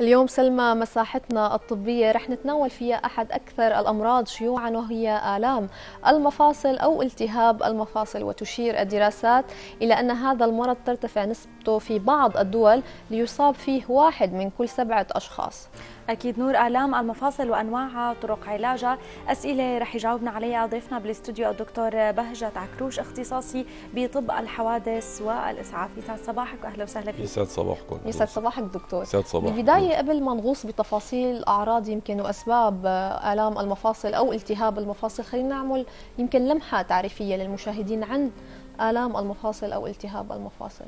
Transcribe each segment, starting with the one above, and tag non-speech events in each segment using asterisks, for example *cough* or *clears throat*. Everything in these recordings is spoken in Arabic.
اليوم سلمى مساحتنا الطبية رح نتناول فيها أحد أكثر الأمراض شيوعا وهي آلام. المفاصل أو التهاب المفاصل وتشير الدراسات إلى أن هذا المرض ترتفع نسبته في بعض الدول ليصاب فيه واحد من كل سبعة أشخاص. أكيد نور آلام المفاصل وأنواعها طرق علاجها أسئلة رح يجاوبنا عليها ضيفنا بالاستوديو الدكتور بهجت عكروش اختصاصي بطب الحوادث والإسعاف. يسعد صباحك وأهلا وسهلا فيك. يسعد صباحكم. يسعد صباحك دكتور. يسعد صباحك بالبداية قبل ما نغوص بتفاصيل أعراض يمكن وأسباب آلام المفاصل أو التهاب المفاصل خلينا نعمل يمكن لمحة تعريفية للمشاهدين عن آلام المفاصل أو التهاب المفاصل.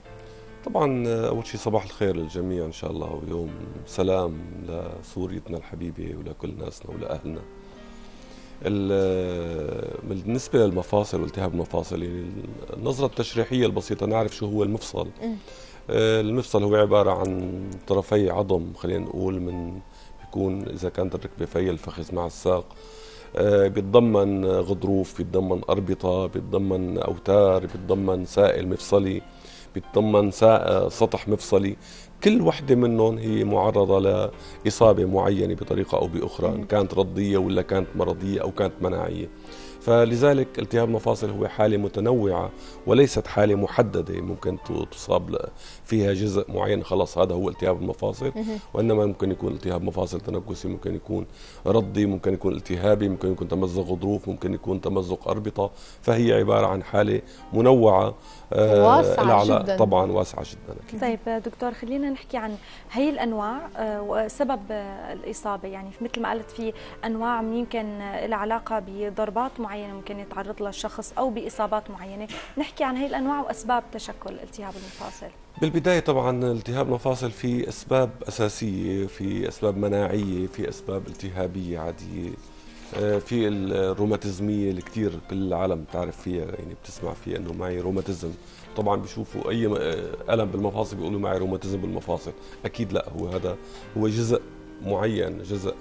طبعا أول شيء صباح الخير للجميع إن شاء الله ويوم سلام لسوريتنا الحبيبة ولكل ناسنا ولأهلنا. بالنسبة للمفاصل والتهاب المفاصل يعني النظرة التشريحية البسيطة نعرف شو هو المفصل. المفصل هو عبارة عن طرفي عظم خلينا نقول من بيكون إذا كانت الركبة في الفخذ مع الساق. بيتضمن غضروف بيتضمن أربطة بيتضمن أوتار بيتضمن سائل مفصلي. بيتضمن سطح مفصلي. كل وحدة منهم هي معرضة لإصابة معينة بطريقة أو بأخرى إن كانت رديه ولا كانت مرضية أو كانت مناعية. فلذلك التهاب المفاصل هو حالة متنوعة وليست حالة محددة ممكن تصاب فيها جزء معين. خلاص هذا هو التهاب المفاصل. وإنما ممكن يكون التهاب مفاصل تنكسي ممكن يكون ردي ممكن يكون التهابي ممكن يكون تمزق غضروف ممكن يكون تمزق أربطة. فهي عبارة عن حالة منوعة واسعة جدا. طبعا واسعة جدا أكيد. طيب دكتور خلينا نحكي عن هي الأنواع وسبب الإصابة. يعني مثل ما قلت في أنواع يمكن لها علاقة بضربات معينة. ممكن يتعرض لها الشخص أو بإصابات معينة. نحكي عن هي الأنواع وأسباب تشكل التهاب المفاصل. بالبداية طبعا التهاب المفاصل في أسباب أساسية في أسباب مناعية في أسباب التهابية عادية. في الروماتيزمية اللي كثير كل العالم بتعرف فيها يعني بتسمع فيها إنه معي روماتيزم. طبعا بيشوفوا أي ألم بالمفاصل بيقولوا معي روماتيزم بالمفاصل. أكيد لا هو هذا هو جزء معين جزء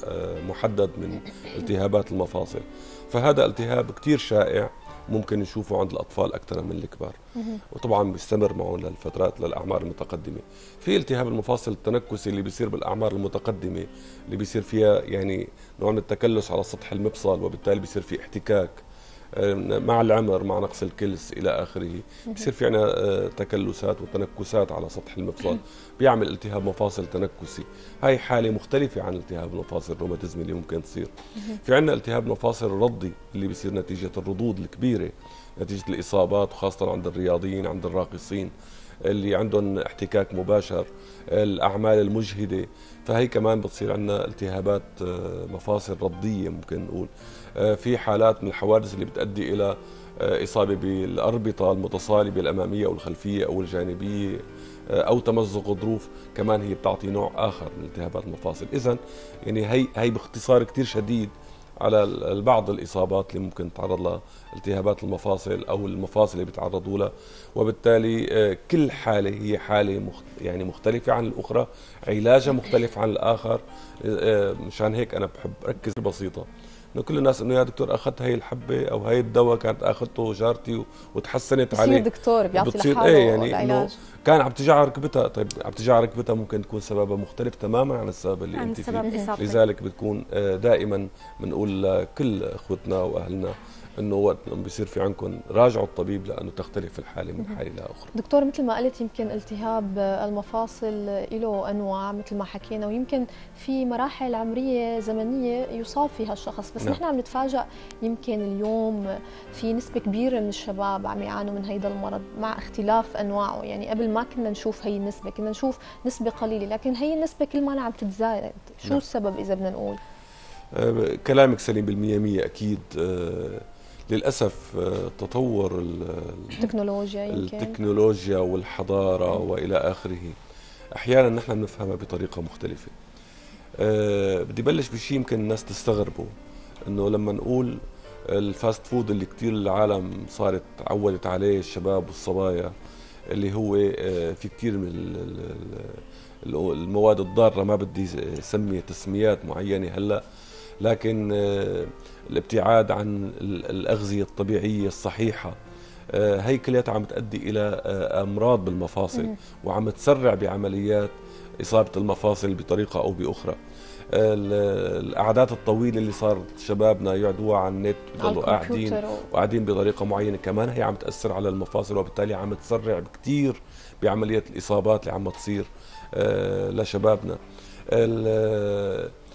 محدد من التهابات المفاصل. فهذا التهاب كثير شائع ممكن نشوفه عند الأطفال أكثر من الكبار. وطبعا بيستمر معهم للفترات للأعمار المتقدمة. في التهاب المفاصل التنكسي اللي بيصير بالأعمار المتقدمة اللي بيصير فيها يعني نوع من التكلس على سطح المفصل وبالتالي بيصير في احتكاك. مع العمر مع نقص الكلس إلى آخره. بصير في عنا تكلسات وتنكسات على سطح المفصل. بيعمل التهاب مفاصل تنكسي. هاي حالة مختلفة عن التهاب المفاصل الروماتيزمي اللي ممكن تصير. في عنا التهاب مفاصل الرضي اللي بيصير نتيجة الردود الكبيرة نتيجة الإصابات وخاصه عند الرياضيين عند الراقصين. اللي عندهم احتكاك مباشر الأعمال المجهدة. فهي كمان بتصير عندنا التهابات مفاصل رضيه ممكن نقول. في حالات من الحوادث اللي بتؤدي إلى إصابة بالأربطة المتصالبة الأمامية أو الخلفية أو الجانبية أو تمزق غضروف كمان هي بتعطي نوع آخر من التهابات المفاصل. اذا يعني هي هي باختصار كثير شديد على بعض الإصابات اللي ممكن تتعرض لها التهابات المفاصل أو المفاصل اللي بيتعرضوا لها. وبالتالي كل حالة هي حالة مخت يعني مختلفة عن الأخرى علاجها مختلف عن الآخر. مشان هيك أنا بحب أركز بسيطة. إنه كل الناس إنه يا دكتور أخذت هي الحبة أو هي الدواء كانت أخذته جارتي وتحسنت عليه دكتور بيعطي لحاله إيه يعني العلاج. كان عم تجع ركبتها طيب عم تجع ركبتها ممكن تكون سببها مختلف تماما عن السبب اللي عن أنت فيه. لذلك بتكون دائما بنقول لكل أخوتنا وأهلنا إنه وقت بيصير في عندكم راجعوا الطبيب لأنه تختلف الحالة من حالة لآخرى. دكتور مثل ما قلت يمكن التهاب المفاصل له أنواع مثل ما حكينا ويمكن في مراحل عمرية زمنية يصاب فيها الشخص. بس نعم. نحن عم نتفاجئ يمكن اليوم في نسبة كبيرة من الشباب عم يعانوا من هيدا المرض مع اختلاف أنواعه. يعني قبل ما كنا نشوف هي النسبة كنا نشوف نسبة قليلة لكن هي النسبة كل ما عم تتزايد. شو نعم. السبب إذا بدنا نقول؟ آه، كلامك سليم بالمية مية أكيد. آه، للأسف آه، تطور ال- التكنولوجيا يمكن. التكنولوجيا والحضارة وإلى آخره. أحيانا نحن بنفهمها بطريقة مختلفة. أه بدي بلش بشيء يمكن الناس تستغربه إنه لما نقول ال fast food اللي كتير العالم صارت عودت عليه الشباب والصبايا اللي هو آه، في كتير من ال- ال- ال- المواد الضارة ما بدي اسمي تسميات معينة هلأ لكن آه، الابتعاد عن ال- الأغذية الطبيعية الصحيحة آه، هي كلياتها عم تؤدي إلى آه، أمراض بالمفاصل. وعم تسرع بعمليات إصابة المفاصل بطريقة أو بأخرى القعدات الطويلة اللي صار شبابنا يقعدوها على النت بضلوا قاعدين وقاعدين بطريقة معينة كمان هي عم تأثر على المفاصل وبالتالي عم تسرع كثير بعمليه الإصابات اللي عم تصير لشبابنا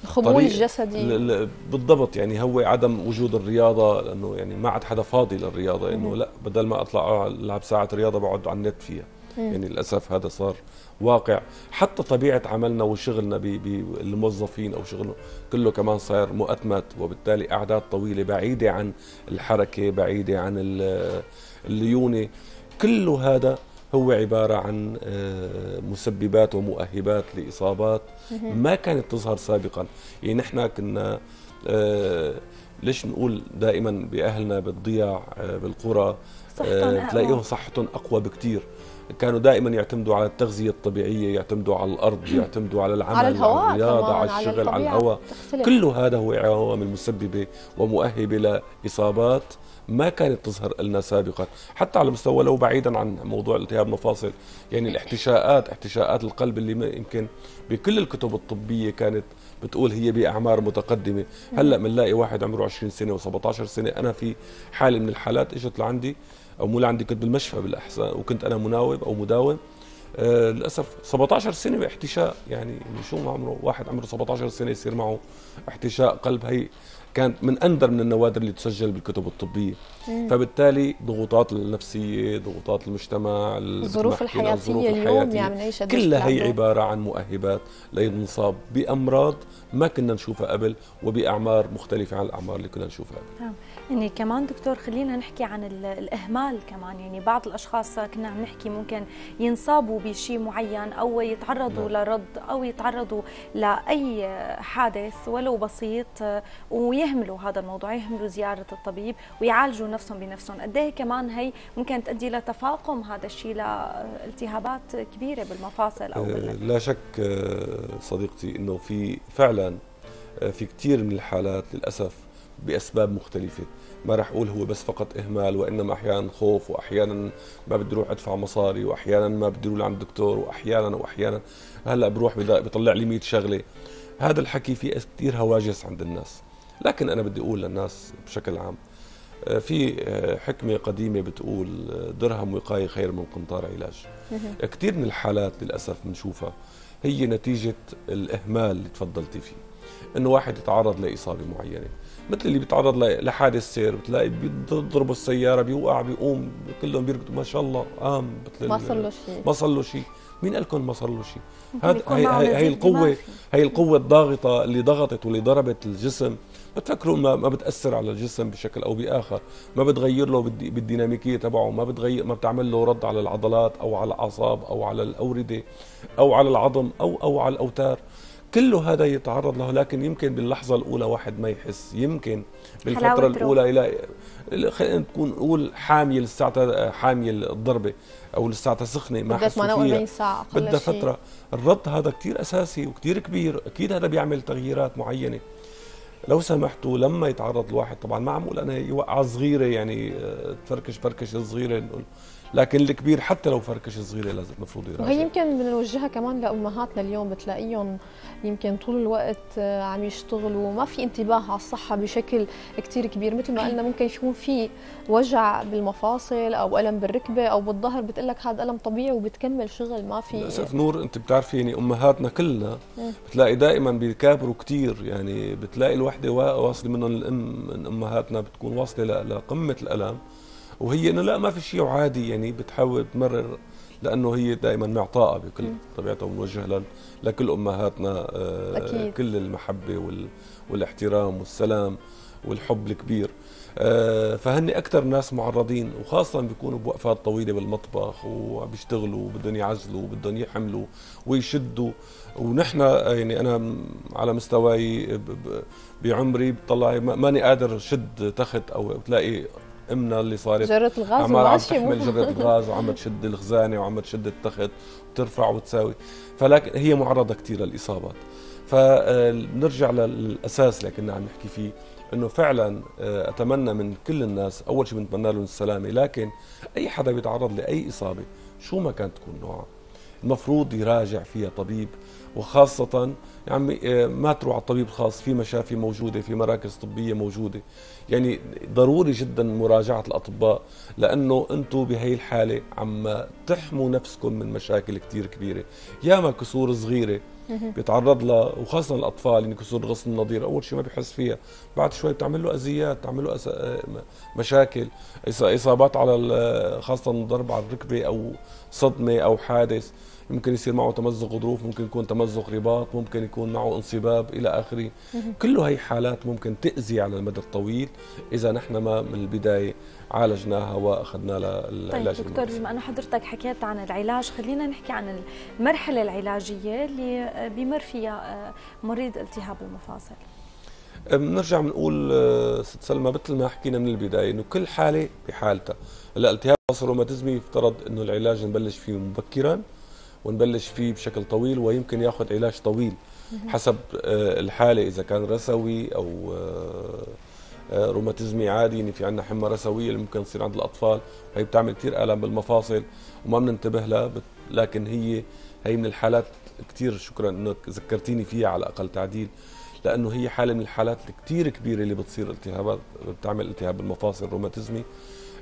الخمول الجسدي. بالضبط يعني هو عدم وجود الرياضة لأنه يعني ما عاد حدا فاضي للرياضة إنه لا بدل ما أطلع ألعب ساعة رياضة بقعد على النت فيها. يعني للأسف هذا صار واقع. حتى طبيعة عملنا وشغلنا بالموظفين أو شغلنا كله كمان صار مؤتمت وبالتالي أعداد طويلة بعيدة عن الحركة بعيدة عن الليونة. كله هذا هو عبارة عن آه، مسببات ومؤهبات لإصابات ما كانت تظهر سابقا. يعني نحن كنا آه، ليش نقول دائما بأهلنا بالضياع آه، بالقرى تلاقيهم صحتهم أقوى بكثير كانوا دائما يعتمدوا على التغذية الطبيعية يعتمدوا على الأرض يعتمدوا على العمل على, الهواء على الرياضة على الشغل على الهواء. كل هذا هو عوامل مسببة ومؤهبة لإصابات. ما كانت تظهر لنا سابقا حتى على مستوى لو بعيدا عن موضوع التهاب مفاصل. يعني الاحتشاءات احتشاءات القلب اللي يمكن بكل الكتب الطبية كانت بتقول هي بأعمار متقدمة. هلأ بنلاقي واحد عمره 20 سنة و17 سنة أنا في حالة من الحالات إجت لعندي أو مو لعندي كنت بالمشفى بالاحساء وكنت أنا مناوب أو مداوم. آه للأسف 17 سنة باحتشاء. يعني شو عمره واحد عمره 17 سنة يصير معه احتشاء قلب. هي كانت من أندر من النوادر اللي تسجل بالكتب الطبية. مم. فبالتالي ضغوطات النفسية ضغوطات المجتمع الظروف الحياتية اليوم يعني نعيشها كلها هي عبارة عن مؤهبات لنصاب بأمراض ما كنا نشوفها قبل وبأعمار مختلفة عن الأعمار اللي كنا نشوفها قبل نعم يعني كمان دكتور خلينا نحكي عن الإهمال كمان يعني بعض الأشخاص كنا عم نحكي ممكن ينصابوا بشيء معين أو يتعرضوا نعم. لرد أو يتعرضوا لأي حادث ولو بسيط ويهملوا هذا الموضوع يهملوا زيارة الطبيب ويعالجوا نفسهم بنفسهم. قد إيه كمان هي ممكن تؤدي لتفاقم؟ هذا الشيء لالتهابات كبيرة بالمفاصل أو بال... لا شك صديقتي إنه في فعلا في كثير من الحالات للأسف بأسباب مختلفة. ما راح أقول هو بس فقط إهمال وإنما أحيانا خوف واحيانا ما بدي أروح ادفع مصاري واحيانا ما بدي أروح عند الدكتور واحيانا واحيانا. هلأ بروح بيطلع لي 100 شغلة. هذا الحكي فيه كثير هواجس عند الناس. لكن أنا بدي أقول للناس بشكل عام آه، في آه، حكمة قديمة بتقول آه، درهم وقاية خير من قنطار علاج. كثير من الحالات للأسف بنشوفها هي نتيجة الإهمال اللي تفضلتي فيه. إنه واحد يتعرض لإصابة معينة. مثل اللي بيتعرض لحادث سير بتلاقي بيضربوا السيارة بيوقع بيقوم كلهم بيركضوا ما شاء الله قام ما صار له شيء. ما صار له شيء. مين قال لكم ما صار له شيء؟ هذا هي, هي, هي القوه هي القوة الضاغطة اللي ضغطت واللي ضربت الجسم بتفكروا ما, ما بتأثر على الجسم بشكل أو بآخر. ما بتغير له بالديناميكية تبعه. ما بتغير ما بتعمل له رد على العضلات أو على الأعصاب أو على الأوردة أو على العظم أو أو على الأوتار. كله هذا يتعرض له لكن يمكن باللحظة الأولى واحد ما يحس. يمكن بالفترة الأولى إلى خلينا نكون نقول حامية لساعتها حامية الضربة أو لساعتها سخنة ما حسوا 48 ساعة بدها فترة. الرد هذا كثير أساسي وكثير كبير. أكيد هذا بيعمل تغييرات معينة. لو سمحتوا لما يتعرض الواحد طبعا ما عم أقول أنا يوقع صغيرة يعني آه، تفركش فركشة صغيرة نقول. لكن الكبير حتى لو فركش صغيره لازم المفروض يراجع. وهي يمكن بنوجهها كمان لأمهاتنا اليوم بتلاقيهم يمكن طول الوقت آه، عم يشتغلوا وما في انتباه على الصحة بشكل كثير كبير مثل ما قلنا ممكن يكون في وجع بالمفاصل أو ألم بالركبة أو بالظهر بتقول لك هذا ألم طبيعي وبتكمل شغل ما في للأسف نور أنت بتعرفي يعني أمهاتنا كلنا بتلاقي دائما بيكابروا كثير يعني بتلاقي الوحدة واصلة منهم الأم من أمهاتنا بتكون واصلة لقمة الألم. وهي إنه لا ما في شيء عادي يعني بتحاول تمرر لأنه هي دائما معطاءة بكل طبيعتها وموجهة لكل أمهاتنا آه، أكيد. كل المحبة والاحترام والسلام والحب الكبير. آه، فهن أكثر ناس معرضين وخاصة بيكونوا بوقفات طويلة بالمطبخ وبيشتغلوا وبدهم يعزلوا وبدهم يحملوا ويشدوا. ونحن يعني أنا على مستواي بعمري بطلع ماني قادر شد تخت أو بتلاقي أمنا اللي صارت. جرة الغاز عمال عم تحمل جرة الغاز وعم *laughs* تشد الخزانة وعم تشد التخت وترفع وتساوي. فلكن هي معرضة كثير للإصابات. فنرجع للأساس اللي كنا عم نحكي فيه إنه فعلا آه، أتمنى من كل الناس أول شيء بنتمنى لهم السلامة لكن أي حدا بيتعرض لأي إصابة شو ما كانت تكون نوعها المفروض يراجع فيها طبيب وخاصة يا عمي آه، ما تروح على الطبيب الخاص في مشافي موجودة في مراكز طبية موجودة. يعني ضروري جدا مراجعة الأطباء لأنه أنتم بهي الحالة عم تحموا نفسكم من مشاكل كتير كبيرة. ياما كسور صغيرة بيتعرض لها وخاصة الأطفال يعني كسور غصن النظير. أول شيء ما بيحس فيها. بعد شوي بتعمل له أذيات بتعمل له أس... آه، مشاكل إصابات على خاصة ضرب على الركبة أو صدمة أو حادث. ممكن يصير معه تمزق غضروف ممكن يكون تمزق رباط ممكن يكون معه انصباب إلى آخره. كله هي حالات ممكن تأذي على المدى الطويل. إذا نحن ما من البداية عالجناها وأخذنا لها العلاج طيب دكتور بما أنه حضرتك حكيت عن العلاج خلينا نحكي عن المرحلة العلاجية اللي بيمر فيها آه، مريض التهاب المفاصل. بنرجع بنقول آه، ست سلمى مثل ما حكينا من البداية إنه كل حالة بحالتها. هلأ التهاب المفاصل الروماتيزمي يفترض إنه العلاج نبلش فيه مبكرا. ونبلش فيه بشكل طويل ويمكن ياخذ علاج طويل حسب آه، الحالة. إذا كان رسوي أو آه، آه، روماتيزمي عادي يعني في عندنا حمى رسوية اللي ممكن تصير عند الأطفال وهي بتعمل كثير آلام بالمفاصل وما بننتبه لها لكن هي هي من الحالات كثير شكرا إنك ذكرتيني فيها على أقل تعديل لأنه هي حالة من الحالات الكثير كبيرة اللي بتصير التهابات بتعمل التهاب المفاصل روماتيزمي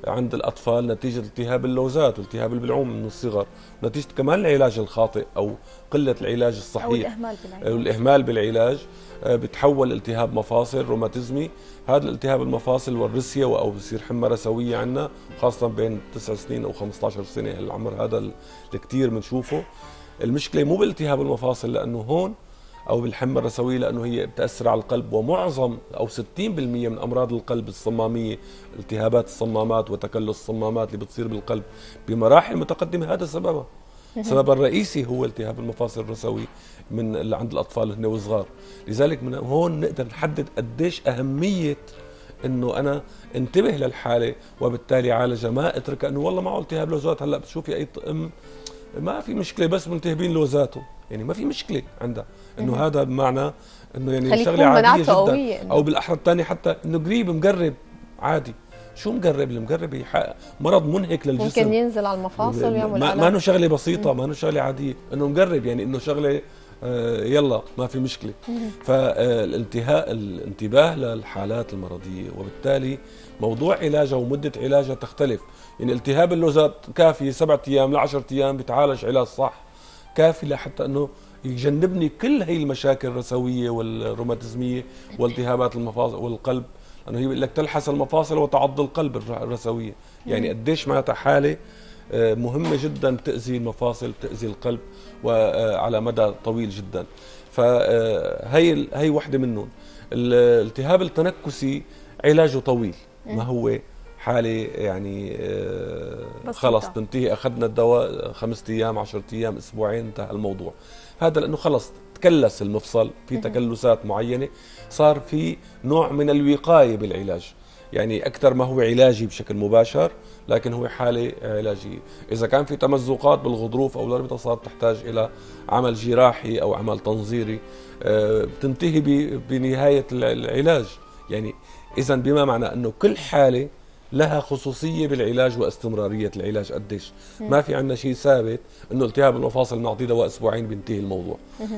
عند الأطفال نتيجة التهاب اللوزات والتهاب البلعوم من الصغر نتيجة كمان العلاج الخاطئ أو قلة العلاج الصحيح أو الإهمال بالعلاج. بالعلاج آه، بتحول التهاب مفاصل روماتيزمي. هذا الالتهاب المفاصل والرسية أو بصير حمى رسويه عندنا خاصة بين 9 سنين أو 15 سنة. العمر هذا اللي كثير بنشوفه المشكلة مو بالتهاب المفاصل لأنه هون أو بالحمى الرسويه لأنه هي بتأثر على القلب ومعظم أو 60% من أمراض القلب الصمامية التهابات الصمامات وتكلس الصمامات اللي بتصير بالقلب بمراحل متقدمة هذا سببها. السبب الرئيسي هو التهاب المفاصل الرسوي من اللي عند الأطفال هن وصغار. لذلك من هون نقدر نحدد قديش أهمية إنه أنا انتبه للحالة وبالتالي عالجها ما اترك إنه والله معه التهاب لوزات هلأ بتشوفي أي ام ما في مشكلة بس ملتهبين لوزاته يعني ما في مشكلة عندها. إنه هذا بمعنى إنه يعني شغلة عادية جدا. أو بالأحرى الثاني حتى إنه قريب مقرب عادي. شو مقرب؟ المقرب مرض منهك للجسم. ممكن ينزل على المفاصل ويعمل ما, ما إنه شغلة بسيطة ما إنه شغلة عادية. إنه مقرب يعني إنه شغلة آه يلا ما في مشكلة. فالانتهاء الانتباه للحالات المرضية. وبالتالي موضوع علاجها ومدة علاجها تختلف. يعني التهاب اللوزات كافي سبعة أيام ل 10 أيام بتعالج علاج صح. كافي لحتى أنه يجنبني كل هي المشاكل الرسوية والروماتيزمية والتهابات المفاصل والقلب. أنه هي بيقول لك تلحس المفاصل وتعض القلب الرسوية. يعني قديش معناتها حالة آه، مهمة جدا تأذي المفاصل تأذي القلب وعلى مدى طويل جدا. فهي آه، هي وحدة منهم. الالتهاب التنكسي علاجه طويل. ما هو حاله يعني آه، خلص تنتهي أخذنا الدواء خمسة أيام 10 أيام أسبوعين انتهى الموضوع. هذا لأنه خلص تكلس المفصل في تكلسات معينة صار في نوع من الوقاية بالعلاج. يعني أكثر ما هو علاجي بشكل مباشر لكن هو حالة علاجية. إذا كان في تمزقات بالغضروف أو الأربطة صارت تحتاج إلى عمل جراحي أو عمل تنظيري. آه، بتنتهي بنهاية العلاج. يعني إذا بما معنى أنه كل حالة لها خصوصية بالعلاج واستمرارية العلاج قديش. ما في عندنا شيء ثابت إنه التهاب المفاصل بنعطيه دواء أسبوعين بينتهي الموضوع.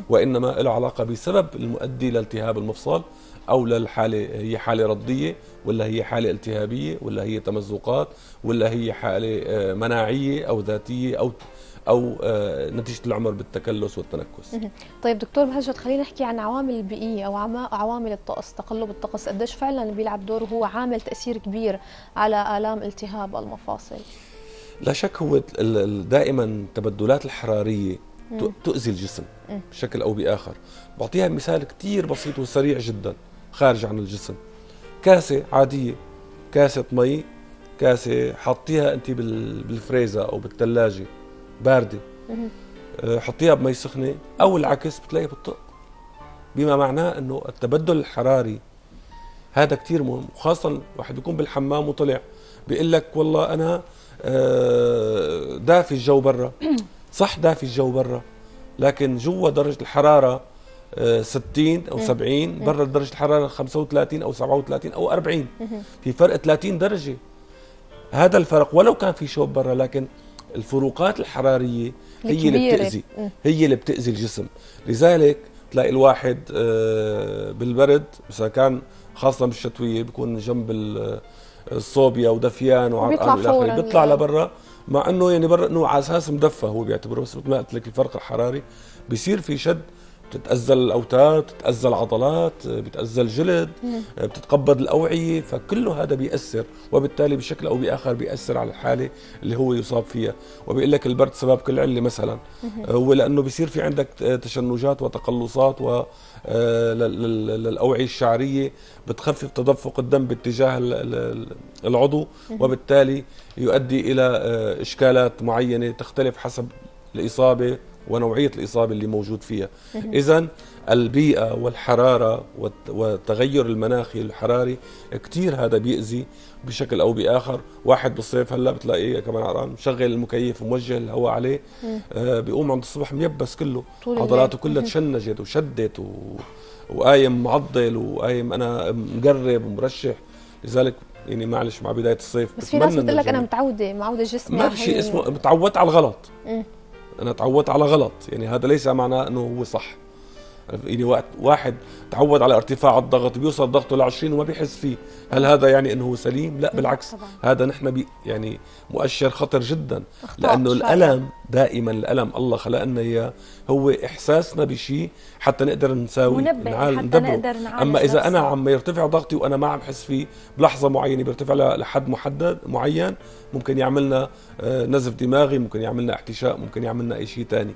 وإنما له علاقة بسبب المؤدي لالتهاب المفصل أو للحالة هي حالة رديه ولا هي حالة التهابية ولا هي تمزقات ولا هي حالة آه، مناعية أو ذاتية أو أو آه، نتيجة العمر بالتكلس والتنكس. طيب دكتور مهجد خلينا نحكي عن عوامل البيئيه أو عوامل الطقس، تقلب الطقس قديش فعلا بيلعب دور وهو عامل تأثير كبير على آلام التهاب المفاصل. لا شك هو دائما التبدلات الحرارية تؤذي الجسم بشكل أو بآخر. بعطيها مثال كثير بسيط وسريع جدا خارج عن الجسم. كاسة عادية كاسة مي كاسة حطيها أنت بالفريزة أو بالثلاجه باردة. آه، حطيها بمي سخنة. أو العكس بتلاقيها بتطق. بما معناه إنه التبدل الحراري هذا كثير مهم. وخاصه واحد يكون بالحمام وطلع بيقول لك والله أنا آه، دافي الجو برا. *clears throat* صح دافي الجو برا. لكن جوا درجة الحرارة 60 آه، أو 70 برا درجة الحرارة 35 أو 37 أو 40 في فرق 30 درجة. هذا الفرق ولو كان في شوب برا لكن الفروقات الحرارية هي اللي بتأذي. هي اللي بتأذي الجسم. لذلك تلاقي الواحد آه، بالبرد إذا كان خاصة بالشتوية بيكون جنب الصوبيا ودفيان وعرقان إلى اخره بيطلع لبرا. مع إنه يعني برا إنه على أساس مدفى هو بيعتبره بس مثل ما قلت لك الفرق الحراري. بيصير في شد بتتأذى الأوتاد بتتأذى العضلات بتتأذى الجلد بتتقبض الأوعية فكله هذا بيأثر وبالتالي بشكل أو بآخر بيأثر على الحالة اللي هو يصاب فيها. وبيقول لك البرد سبب كل علة مثلا. هو لأنه بيصير في عندك تشنجات وتقلصات و آه، للأوعية الشعرية بتخفف تدفق الدم باتجاه العضو وبالتالي يؤدي إلى آه، إشكالات معينة تختلف حسب الإصابة ونوعية الإصابة اللي موجود فيها. إذا البيئة والحرارة والتغير المناخي الحراري كثير هذا بيأذي بشكل أو بآخر. واحد بالصيف هلأ بتلاقيه كمان عران مشغل المكيف وموجه الهواء عليه آه بيقوم عند الصبح ميبس كله. عضلاته كلها تشنجت وشدت و... وقايم معضل وقايم أنا مقرب ومرشح. لذلك يعني معلش مع بداية الصيف بس في ناس بتقول لك أنا متعودة معوده جسمي ما في شيء اسمه تعودت على الغلط. أنا تعودت على غلط. يعني هذا ليس معناه إنه هو صح. يعني وقت واحد تعود على ارتفاع الضغط بيوصل ضغطه ل 20 وما بيحس فيه. هل هذا يعني إنه هو سليم؟ لا بالعكس. طبعا. هذا نحن بي يعني مؤشر خطر جدا لأنه الألم دائما الألم الله خلقنا إياه هو إحساسنا بشيء حتى نقدر نساوي نعال حتى نقدر نعالج أما إذا أنا عم يرتفع ضغطي وأنا ما عم حس فيه بلحظة معينة بيرتفع لحد محدد معين ممكن يعملنا آه، نزف دماغي ممكن يعملنا احتشاء ممكن يعملنا اي شيء ثاني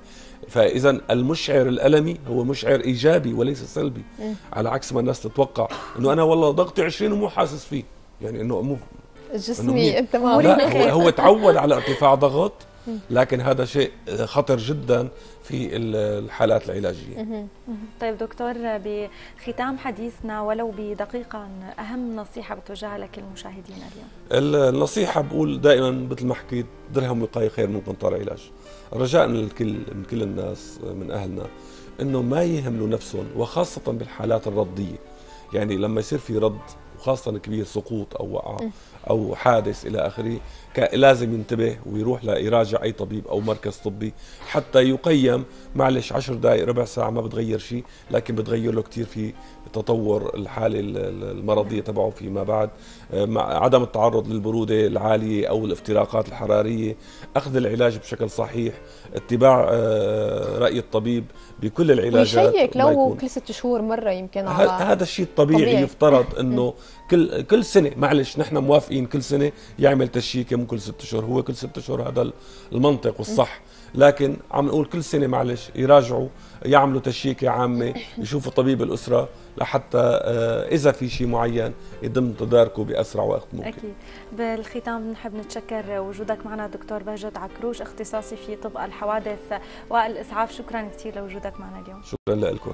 فإذا المشعر الألمي هو مشعر إيجابي وليس سلبي. على عكس ما الناس تتوقع. إنه أنا والله ضغطي 20 ومو حاسس فيه يعني إنه مو جسمي أنت لا هو, هو تعود على ارتفاع ضغط لكن هذا شيء خطر جدا في الحالات العلاجية. طيب دكتور بختام حديثنا ولو بدقيقه أهم نصيحة بتوجهها لك المشاهدين اليوم. النصيحة بقول دائما مثل ما حكيت درهم وقاية خير من قنطار علاج. رجاء من الكل من كل الناس من أهلنا إنه ما يهملوا نفسهم وخاصة بالحالات الرديه. يعني لما يصير في رد وخاصة كبير سقوط أو وقعه أو حادث إلى آخره لازم ينتبه ويروح ليراجع أي طبيب أو مركز طبي حتى يقيم. معلش عشر دقائق ربع ساعة ما بتغير شيء لكن بتغير له كثير في تطور الحاله المرضية تبعه فيما بعد آه، مع عدم التعرض للبرودة العالية أو الافتراقات الحرارية أخذ العلاج بشكل صحيح اتباع آه، رأي الطبيب بكل العلاجات ويشيك لو كل ست شهور مرة يمكن على هذا الشيء الطبيعي طبيعي. يفترض *laughs* إنه كل كل سنة معلش نحن موافقين كل سنة يعمل تشيكه مو كل ست اشهر هو كل ست اشهر هذا المنطق والصح. لكن عم نقول كل سنة معلش يراجعوا يعملوا تشيكه عامه يشوفوا طبيب الأسرة لحتى آه، إذا في شيء معين يتم تداركه بأسرع وقت ممكن. أكيد. بالختام بنحب نتشكر وجودك معنا دكتور بهجت عكروش اختصاصي في طب الحوادث والإسعاف. شكرا كثير لوجودك معنا اليوم. شكرا لكم.